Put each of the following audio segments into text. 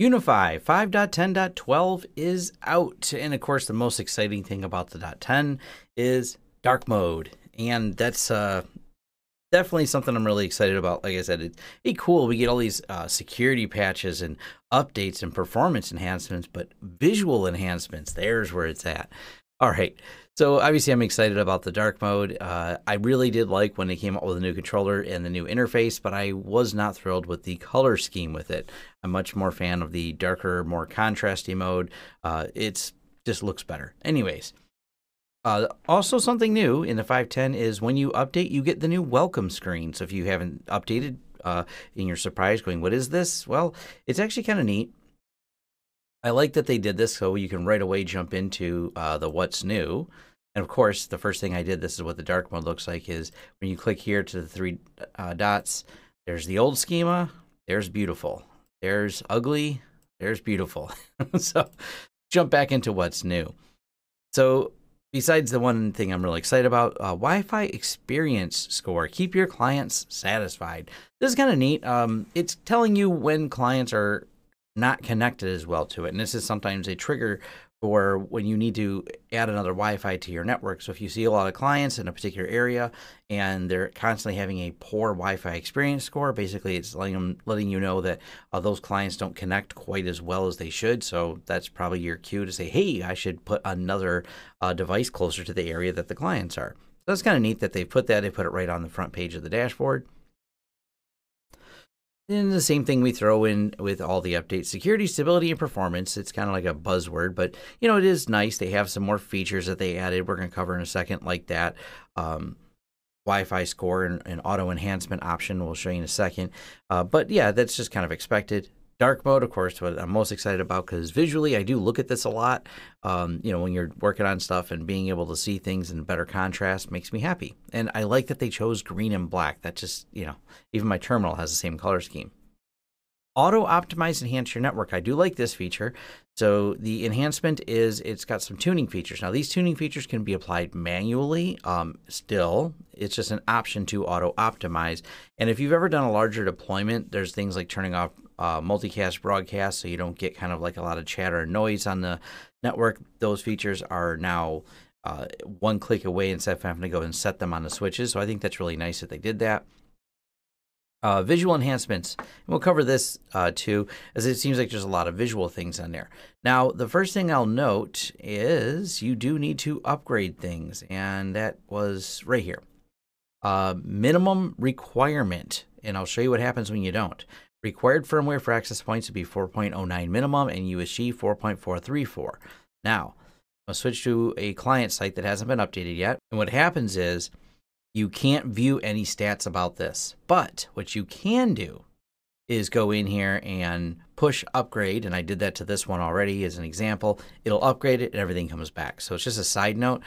UniFi 5.10.12 is out. And of course, the most exciting thing about the .10 is dark mode. And that's uh, definitely something I'm really excited about. Like I said, it's hey, cool. We get all these uh, security patches and updates and performance enhancements, but visual enhancements, there's where it's at. All right. So obviously, I'm excited about the dark mode. Uh, I really did like when they came out with a new controller and the new interface, but I was not thrilled with the color scheme with it. I'm much more fan of the darker, more contrasty mode. Uh, it's just looks better. Anyways, uh, also something new in the 510 is when you update, you get the new welcome screen. So if you haven't updated uh, and you're surprised, going, "What is this?" Well, it's actually kind of neat. I like that they did this so you can right away jump into uh, the what's new. And of course, the first thing I did, this is what the dark mode looks like, is when you click here to the three uh, dots, there's the old schema, there's beautiful, there's ugly, there's beautiful. so jump back into what's new. So besides the one thing I'm really excited about, uh, Wi-Fi experience score. Keep your clients satisfied. This is kind of neat. Um, it's telling you when clients are not connected as well to it, and this is sometimes a trigger for when you need to add another Wi-Fi to your network. So if you see a lot of clients in a particular area and they're constantly having a poor Wi-Fi experience score, basically it's letting them letting you know that uh, those clients don't connect quite as well as they should. So that's probably your cue to say, hey, I should put another uh, device closer to the area that the clients are. So that's kind of neat that they put that. They put it right on the front page of the dashboard. And the same thing we throw in with all the updates security, stability, and performance. It's kind of like a buzzword, but you know, it is nice. They have some more features that they added. We're going to cover in a second, like that. Um, Wi Fi score and, and, auto enhancement option. We'll show you in a second. Uh, but yeah, that's just kind of expected. Dark mode, of course, what I'm most excited about because visually I do look at this a lot. Um, you know, when you're working on stuff and being able to see things in better contrast makes me happy. And I like that they chose green and black. That just, you know, even my terminal has the same color scheme. Auto optimize enhance your network. I do like this feature. So the enhancement is it's got some tuning features. Now these tuning features can be applied manually. Um, still, it's just an option to auto optimize. And if you've ever done a larger deployment, there's things like turning off uh, multicast broadcast so you don't get kind of like a lot of chatter and noise on the network. Those features are now uh, one click away instead of having to go and set them on the switches. So I think that's really nice that they did that. Uh, visual enhancements. And we'll cover this uh, too, as it seems like there's a lot of visual things on there. Now, the first thing I'll note is you do need to upgrade things, and that was right here. Uh, minimum requirement, and I'll show you what happens when you don't. Required firmware for access points would be 4.09 minimum and USG 4.434. Now, I'll switch to a client site that hasn't been updated yet. And what happens is you can't view any stats about this. But what you can do is go in here and push upgrade. And I did that to this one already as an example. It'll upgrade it and everything comes back. So it's just a side note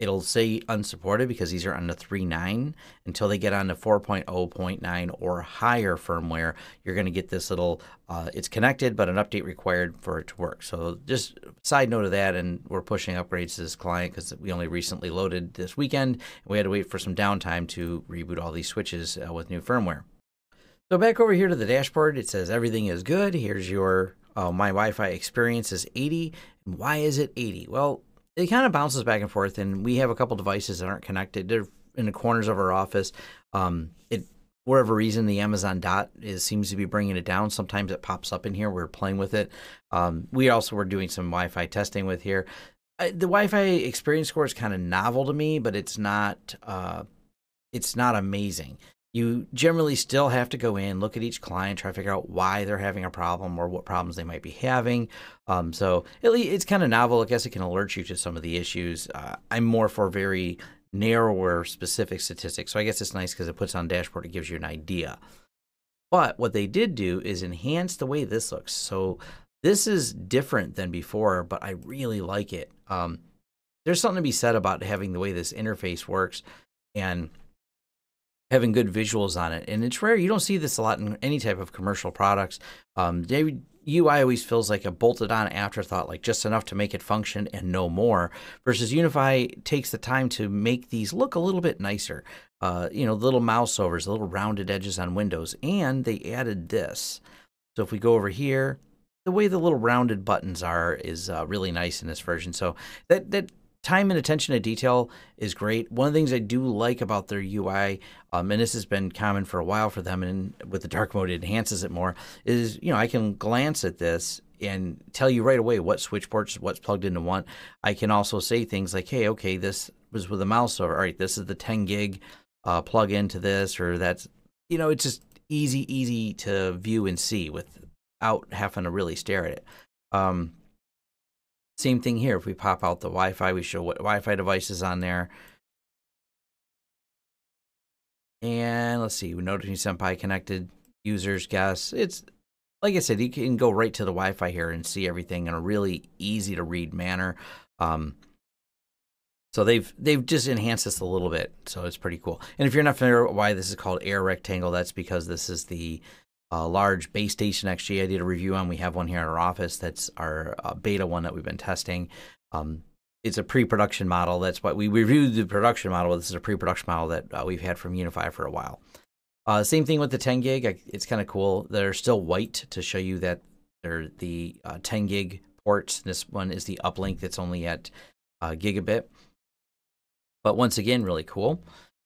it'll say unsupported because these are on the 3.9 until they get on to 4.0.9 or higher firmware you're going to get this little uh, it's connected but an update required for it to work. So just side note of that and we're pushing upgrades to this client because we only recently loaded this weekend and we had to wait for some downtime to reboot all these switches uh, with new firmware. So back over here to the dashboard it says everything is good. Here's your uh, my wi-fi experience is 80 why is it 80 well it kind of bounces back and forth, and we have a couple devices that aren't connected. They're in the corners of our office. Um, it whatever reason the Amazon Dot is seems to be bringing it down. Sometimes it pops up in here. We're playing with it. Um, we also were doing some Wi-Fi testing with here. I, the Wi-Fi experience score is kind of novel to me, but it's not. Uh, it's not amazing you generally still have to go in, look at each client, try to figure out why they're having a problem or what problems they might be having. Um, so it's kind of novel. I guess it can alert you to some of the issues. Uh, I'm more for very narrower, specific statistics. So I guess it's nice because it puts on dashboard, it gives you an idea. But what they did do is enhance the way this looks. So this is different than before, but I really like it. Um, there's something to be said about having the way this interface works and having good visuals on it. And it's rare. You don't see this a lot in any type of commercial products. Um, UI always feels like a bolted on afterthought, like just enough to make it function and no more. Versus UniFi takes the time to make these look a little bit nicer. Uh, you know, little mouse overs, little rounded edges on windows. And they added this. So if we go over here, the way the little rounded buttons are is uh, really nice in this version. So that that time and attention to detail is great. One of the things I do like about their UI, um, and this has been common for a while for them, and with the dark mode it enhances it more, is you know I can glance at this and tell you right away what switch ports, what's plugged into what. I can also say things like, hey, okay, this was with a mouse, over. all right, this is the 10 gig uh, plug into this, or that's, you know, it's just easy, easy to view and see without having to really stare at it. Um, same thing here. If we pop out the Wi-Fi, we show what Wi-Fi devices on there. And let's see, Notify Senpai connected users, guess. It's like I said, you can go right to the Wi-Fi here and see everything in a really easy to read manner. Um, so they've they've just enhanced this a little bit, so it's pretty cool. And if you're not familiar with why this is called Air Rectangle, that's because this is the uh, large base station XG I did a review on. We have one here in our office. That's our uh, beta one that we've been testing. Um, it's a pre-production model. That's why we reviewed the production model. This is a pre-production model that uh, we've had from UniFi for a while. Uh, same thing with the 10 gig. It's kind of cool. They're still white to show you that they're the uh, 10 gig ports. This one is the uplink that's only at uh, gigabit. But once again, really cool.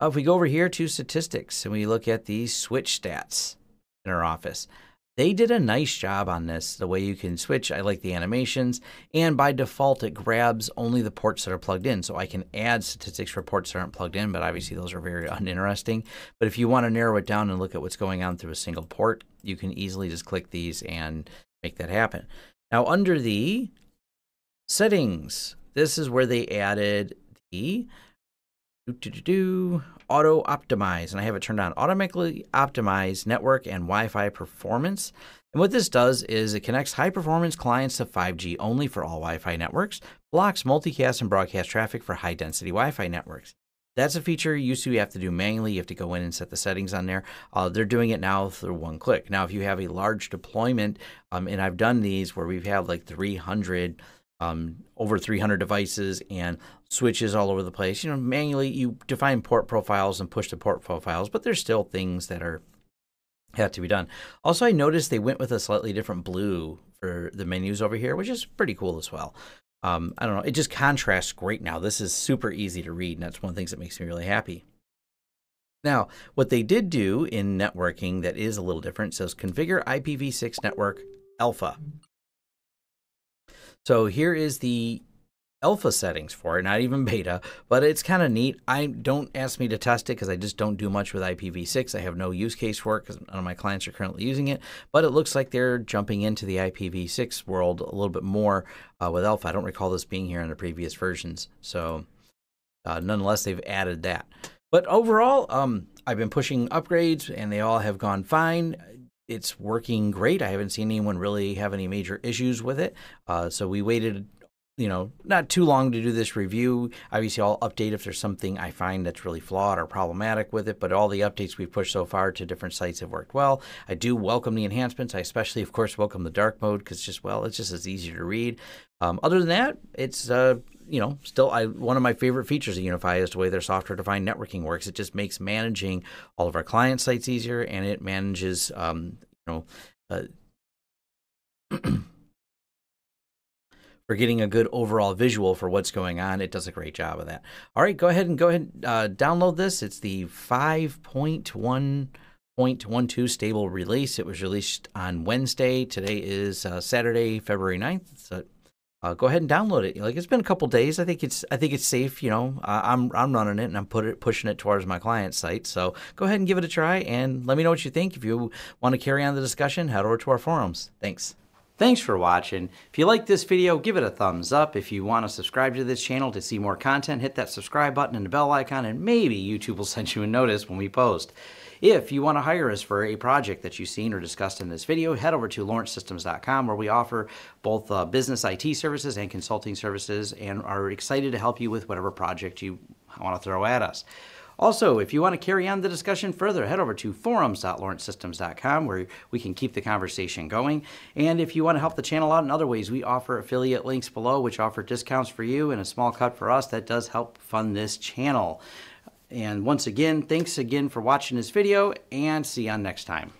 Uh, if we go over here to statistics and we look at the switch stats in our office, they did a nice job on this, the way you can switch. I like the animations. And by default, it grabs only the ports that are plugged in. So I can add statistics for ports that aren't plugged in, but obviously those are very uninteresting. But if you want to narrow it down and look at what's going on through a single port, you can easily just click these and make that happen. Now, under the settings, this is where they added the do, do, do, auto optimize, and I have it turned on. Automatically optimize network and Wi Fi performance. And what this does is it connects high performance clients to 5G only for all Wi Fi networks, blocks multicast and broadcast traffic for high density Wi Fi networks. That's a feature used to you have to do manually. You have to go in and set the settings on there. Uh, they're doing it now through one click. Now, if you have a large deployment, um, and I've done these where we've had like 300 um, over 300 devices and switches all over the place. You know, manually you define port profiles and push the port profiles, but there's still things that are have to be done. Also, I noticed they went with a slightly different blue for the menus over here, which is pretty cool as well. Um, I don't know, it just contrasts great now. This is super easy to read, and that's one of the things that makes me really happy. Now, what they did do in networking that is a little different says configure IPv6 network alpha. So here is the alpha settings for it, not even beta, but it's kind of neat. I don't ask me to test it because I just don't do much with IPv6. I have no use case for it because none of my clients are currently using it, but it looks like they're jumping into the IPv6 world a little bit more uh, with alpha. I don't recall this being here in the previous versions, so uh, nonetheless, they've added that. But overall, um, I've been pushing upgrades and they all have gone fine it's working great. I haven't seen anyone really have any major issues with it. Uh, so we waited, you know, not too long to do this review. Obviously, I'll update if there's something I find that's really flawed or problematic with it. But all the updates we've pushed so far to different sites have worked well. I do welcome the enhancements. I especially, of course, welcome the dark mode because just well, it's just as easy to read. Um, other than that, it's uh, you know, still I one of my favorite features of UniFi is the way their software defined networking works. It just makes managing all of our client sites easier, and it manages, um, you know. Uh, for getting a good overall visual for what's going on. It does a great job of that. All right, go ahead and go ahead and uh, download this. It's the 5.1.12 stable release. It was released on Wednesday. Today is uh, Saturday, February 9th. So uh, go ahead and download it. Like it's been a couple days. I think it's I think it's safe. You know, I'm I'm running it and I'm put it pushing it towards my client site. So go ahead and give it a try and let me know what you think. If you want to carry on the discussion, head over to our forums. Thanks. Thanks for watching. If you like this video, give it a thumbs up. If you want to subscribe to this channel to see more content, hit that subscribe button and the bell icon, and maybe YouTube will send you a notice when we post. If you want to hire us for a project that you've seen or discussed in this video, head over to lawrencesystems.com where we offer both uh, business IT services and consulting services and are excited to help you with whatever project you want to throw at us. Also, if you want to carry on the discussion further, head over to forums.lawrencesystems.com where we can keep the conversation going. And if you want to help the channel out in other ways, we offer affiliate links below which offer discounts for you and a small cut for us that does help fund this channel. And once again, thanks again for watching this video and see you on next time.